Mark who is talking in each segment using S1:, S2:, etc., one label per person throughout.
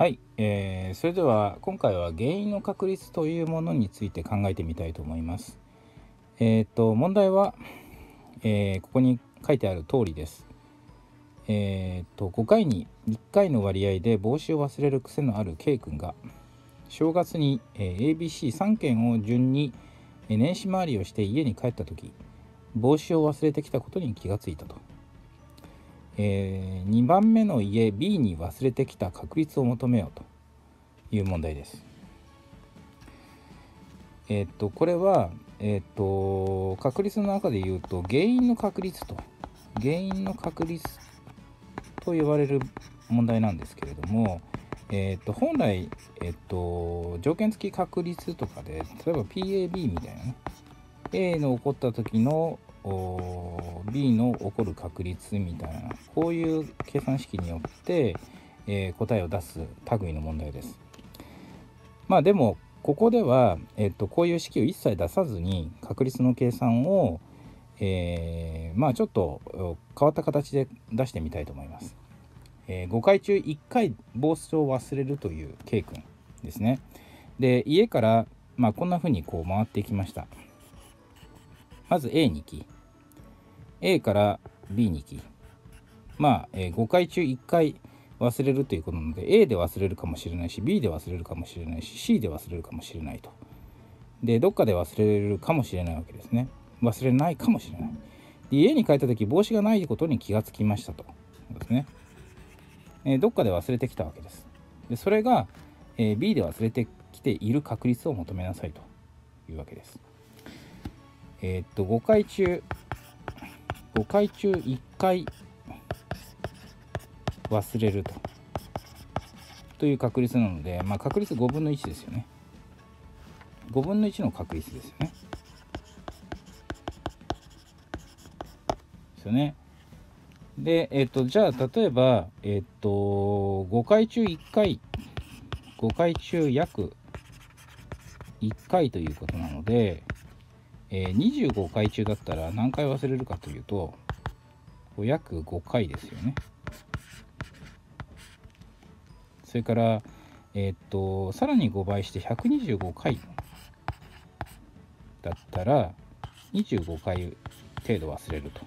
S1: はい、えー、それでは今回は原因の確率というものについて考えてみたいと思います。えっ、と問題は、えー、ここに書いてある通りです。えっ、と5回に1回の割合で帽子を忘れる癖のある K 君が正月に、え ABC3 件を順に年始回りをして家に帰った時帽子を忘れてきたことに気がついたと。えー、2番目の家 B に忘れてきた確率を求めようという問題です。え、っとこれは、え、っと確率の中で言うと原因の確率と原因の確率と言われる問題なんですけれども、えっと本来、えっと条件付き確率とかで例えば PAB みたいなね A の起こった時の B の起こる確率みたいなこういう計算式によって、えー、答えを出す類の問題です。まあでもここでは、えっと、こういう式を一切出さずに確率の計算を、えー、まあちょっと変わった形で出してみたいと思います。えー、5回中1回帽子を忘れるという K 君ですね。で家から、まあ、こんな風にこう回っていきました。まず A2 期 A から B2 期まあ、えー、5回中1回忘れるということなので A で忘れるかもしれないし B で忘れるかもしれないし C で忘れるかもしれないと。でどっかで忘れるかもしれないわけですね。忘れないかもしれない。で家に帰った時帽子がないことに気がつきましたと。ですね、えー、どっかで忘れてきたわけです。でそれが、えー、B で忘れてきている確率を求めなさいというわけです。えー、っと5回中5回中1回忘れると。という確率なので、まあ、確率5分の1ですよね。5分の1の確率ですよね。ですよね。でえっ、とじゃあ例えばえっ、と5回中1回5回中約1回ということなのでえー、25回中だったら何回忘れるかというと約5回ですよね。それからえー、っとさらに5倍して125回だったら25回程度忘れると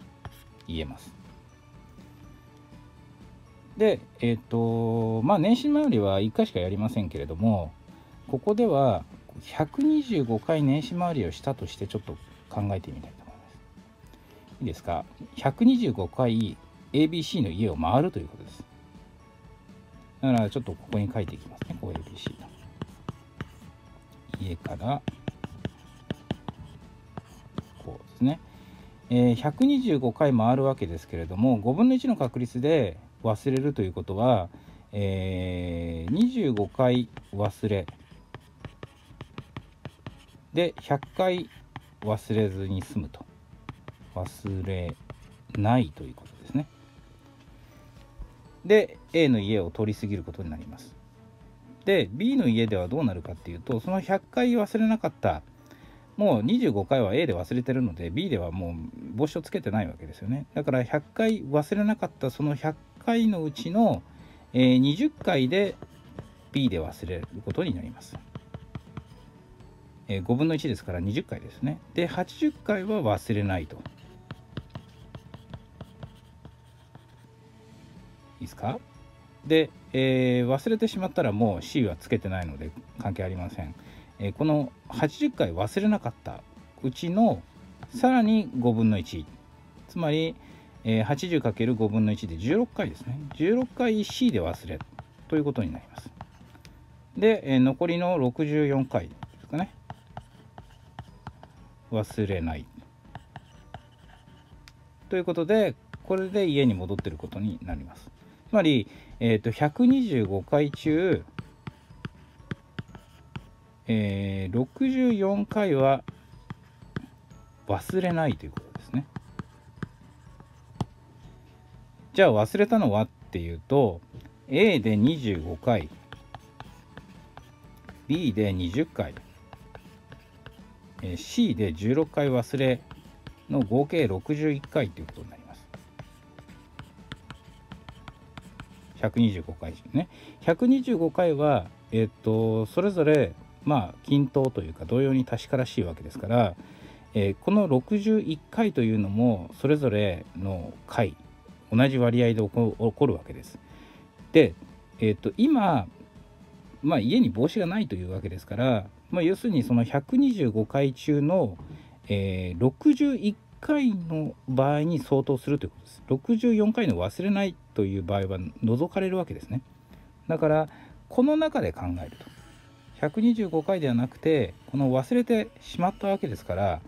S1: 言えます。でえー、っとまあ年始回りは1回しかやりませんけれどもここでは125回年始回りをしたとしてちょっと考えてみたいと思います。いいですか ?125 回 ABC の家を回るということです。だからちょっとここに書いていきますね。こう ABC の。家からこうですね。えー、125回回るわけですけれども5分の1の確率で忘れるということは、えー、25回忘れで100回忘れずに済むと。忘れないということですね。で A の家を通り過ぎることになります。で B の家ではどうなるかっていうとその100回忘れなかったもう25回は A で忘れてるので B ではもう帽子をつけてないわけですよね。だから100回忘れなかったその100回のうちの、え、20回で B で忘れることになります。えー、5分の1ですから20回ですね。で80回は忘れないと。いいですか？で、えー、忘れてしまったらもう C はつけてないので関係ありません、えー、この80回忘れなかったうちのさらに5分の1つまり、えー、80×5 分の1で16回ですね。16回 C で忘れということになります。で、えー、残りの64回ですかね。忘れない。ということでこれで家に戻ってることになります。つまり、えーと、125回中、えー、64回は忘れないということですね。じゃあ忘れたのはっていうと A で25回 B で20回。C で16回忘れの合計61回ということになります。125回ですね125回は、えっとそれぞれまあ均等というか同様に確からしいわけですから、えー、この61回というのもそれぞれの回同じ割合で起こるわけです。で、えっと今、まあ、家に帽子がないというわけですから、まあ、要するにその125回中の、えー、61回の場合に相当するということです。64回の忘れないという場合は除かれるわけですね。だからこの中で考えると125回ではなくてこの忘れてしまったわけですから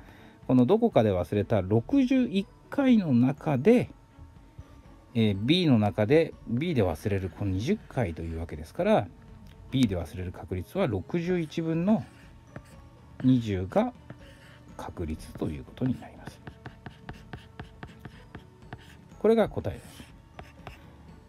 S1: このどこかで忘れた61回の中で、えー、B の中で B で忘れるこの20回というわけですから B で忘れる確率は61分の20が確率ということになります。これが答えです。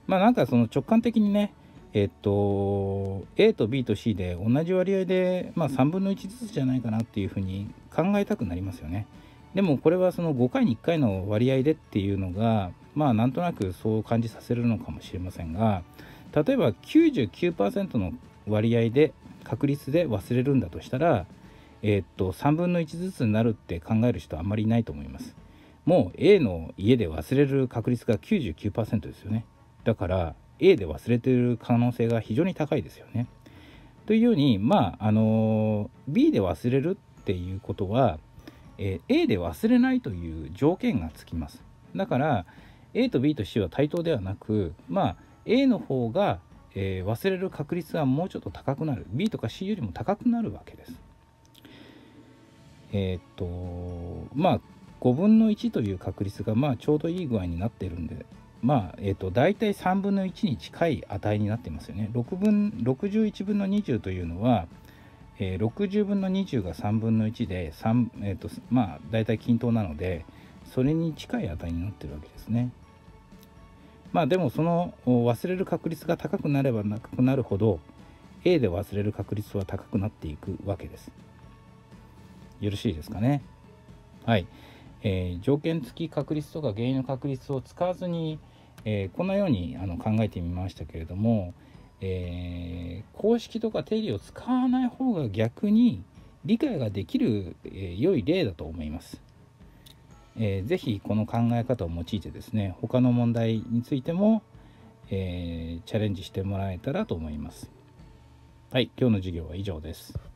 S1: まあなんかその直感的にね、えっと、A と B と C で同じ割合で、まあ、3分の1ずつじゃないかなっていうふうに考えたくなりますよね。でもこれはその5回に1回の割合でっていうのが、まあなんとなくそう感じさせるのかもしれませんが、例えば99%の割合で確率で忘れるんだとしたら、えー、っと3分の1ずつになるって考える人はあんまりいないと思います。もう A の家で忘れる確率が99%ですよね。だから A で忘れてる可能性が非常に高いですよね。というようにまああの B で忘れるっていうことは、えー、A で忘れないという条件がつきます。だから A と B と C は対等ではなくまあ A の方が、えー、忘れる確率はもうちょっと高くなる B とか C よりも高くなるわけです。えー、っとまあ5分の1という確率がまあちょうどいい具合になってるんでまあえーと、大体3分の1に近い値になってますよね。6分61分の20というのは、えー、60分の20が3分の1で3、えーとまあ、大体均等なのでそれに近い値になってるわけですね。まあでもその忘れる確率が高くなれば高くなるほど A で忘れる確率は高くなっていくわけです。よろしいですかね。はい。えー、条件付き確率とか原因の確率を使わずに、えー、このようにあの考えてみましたけれども、えー、公式とか定理を使わない方が逆に理解ができる、え良い例だと思います。えー、ぜひこの考え方を用いてですね他の問題についても、えチャレンジしてもらえたらと思います。はい、今日の授業は以上です。